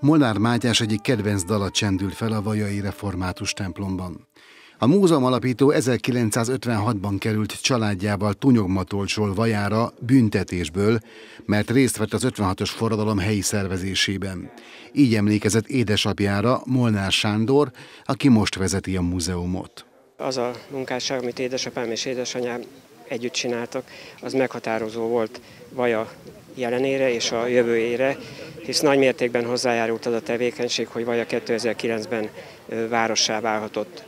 Molnár Mátyás egyik kedvenc dala csendült fel a Vajai Református templomban. A múzeum alapító 1956-ban került családjával Tunyogmatolcsról Vajára büntetésből, mert részt vett az 56-os forradalom helyi szervezésében. Így emlékezett édesapjára, Molnár Sándor, aki most vezeti a múzeumot. Az a munkásság, amit édesapám és édesanyám együtt csináltak, az meghatározó volt Vaja jelenére és a jövőjére, hisz nagy mértékben hozzájárult az a tevékenység, hogy Vaja 2009-ben várossá válhatott.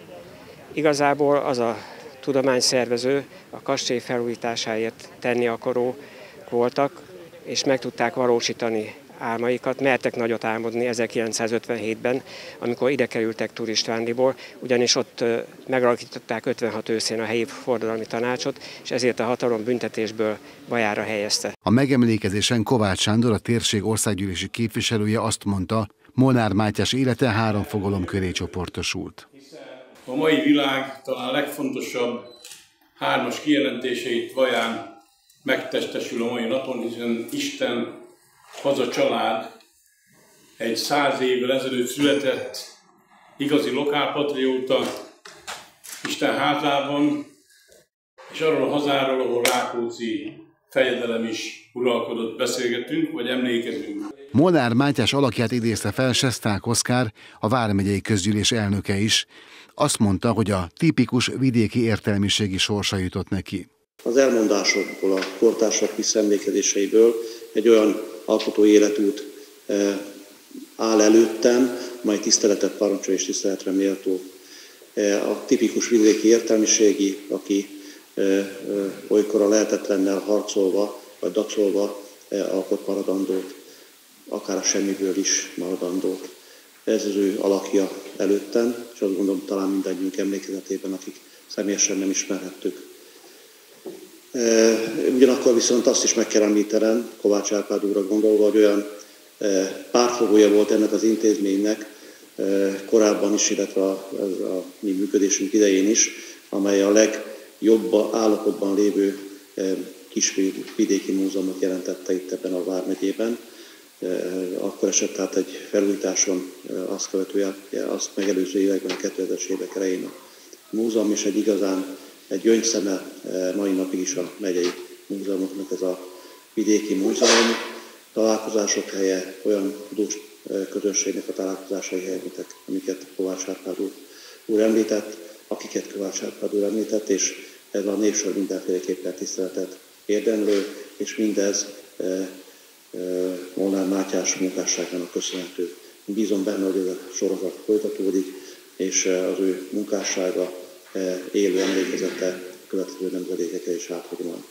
Igazából az a tudományszervező a kastély felújításáért tenni akaró voltak, és meg tudták valósítani álmaikat, mertek nagyot álmodni 1957-ben, amikor ide kerültek turistvándíból, ugyanis ott megalakították 56 őszén a helyi fordalmi tanácsot, és ezért a hatalom büntetésből bajára helyezte. A megemlékezésen Kovács Sándor, a térség országgyűlési képviselője azt mondta, Molnár Mátyás élete három fogalom köré csoportosult. A mai világ talán legfontosabb hármas kijelentéseit vaján megtestesül a mai napon, hiszen Isten haza család egy száz évvel ezelőtt született igazi lokálpatrióta Isten házában, és arról a hazáról, ahol Rákóczi fejedelem is uralkodott, beszélgetünk, vagy emlékezünk. Molnár Mátyás alakját idézte fel Sesták Oszkár, a Vármegyei Közgyűlés elnöke is. Azt mondta, hogy a tipikus vidéki értelmiségi sorsa jutott neki. Az elmondásokból, a kortársak visszaemlékezéseiből egy olyan alkotó életút áll előttem, mely tiszteletet parancsol és tiszteletre méltó. A tipikus vidéki értelmiségi, aki olykor a lehetetlennel harcolva vagy dacolva alkot maradandót, akár a semmiből is maradandót. Ez az ő alakja előttem, és azt gondolom talán mindannyiunk emlékezetében, akik személyesen nem ismerhettük. Ugyanakkor viszont azt is meg kell említenem, Kovács Árpád úrra gondolva, hogy olyan pártfogója volt ennek az intézménynek korábban is, illetve a, a mi működésünk idején is, amely a legjobb állapotban lévő kis vidéki múzeumot jelentette itt ebben a Vármegyében. Akkor esett tehát egy felújításon azt követően, azt megelőző években, a 2000-es évek elején a múzeum, és egy igazán egy gyöngyszeme eh, mai napig is a megyei múzeumoknak ez a vidéki múzeum, találkozások helye, olyan tudós eh, közönségnek a találkozásai helye, amiket Kovács Árpád úr, említett, akiket Kovács Árpád úr említett, és ez a népsor mindenféleképpen tiszteletet érdemlő, és mindez e, e, Molnár Mátyás munkásságának köszönhető. Bízom benne, hogy ez a sorozat folytatódik, és az ő munkássága E, élő emlékezete következő nemzedékekre is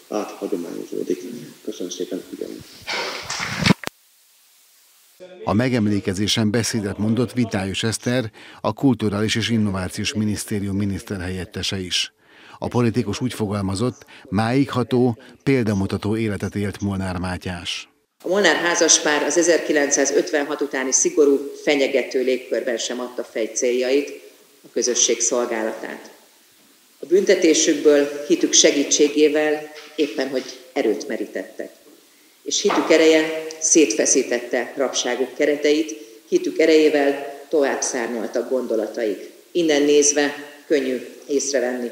áthagyományozódik. Köszönöm szépen figyelmet! A megemlékezésen beszédet mondott Vitályos Eszter, a Kulturális és Innovációs Minisztérium miniszterhelyettese is. A politikus úgy fogalmazott, máig ható, példamutató életet élt Molnár Mátyás. A Molnár házaspár az 1956 utáni szigorú, fenyegető légkörben sem adta fej céljait, a közösség szolgálatát. A büntetésükből hitük segítségével éppen, hogy erőt merítettek. És hitük ereje szétfeszítette rabságuk kereteit, hitük erejével tovább szárnyaltak gondolataik. Innen nézve könnyű észrevenni,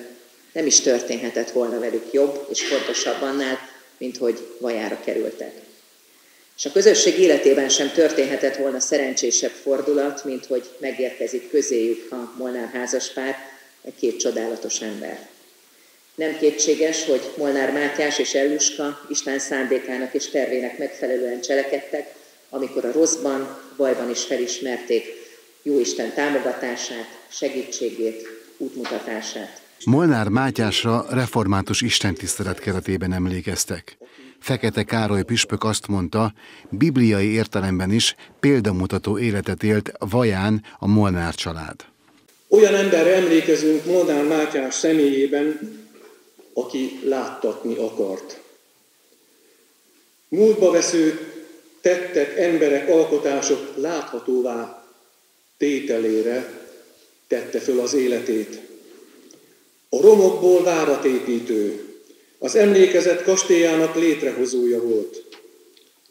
nem is történhetett volna velük jobb és fontosabb annál, mint hogy vajára kerültek. És a közösség életében sem történhetett volna szerencsésebb fordulat, mint hogy megérkezik közéjük a Molnár házaspár, egy két csodálatos ember. Nem kétséges, hogy Molnár Mátyás és Elluska Isten szándékának és tervének megfelelően cselekedtek, amikor a rosszban, bajban is felismerték jó Isten támogatását, segítségét, útmutatását. Molnár Mátyásra református istentisztelet keretében emlékeztek. Fekete Károly püspök azt mondta, bibliai értelemben is példamutató életet élt Vaján a Molnár család. Olyan emberre emlékezünk Molnár Mátyás személyében, aki láttatni akart. Múltba vesző tettek, emberek, alkotások láthatóvá tételére tette föl az életét. A romokból várat építő, az emlékezet kastélyának létrehozója volt.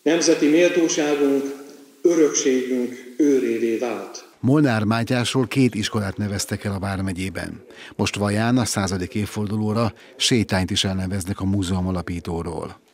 Nemzeti méltóságunk örökségünk őrévé vált. Molnár Mátyásról két iskolát neveztek el a Vármegyében. Most Vaján a századik évfordulóra sétányt is elneveznek a múzeum alapítóról.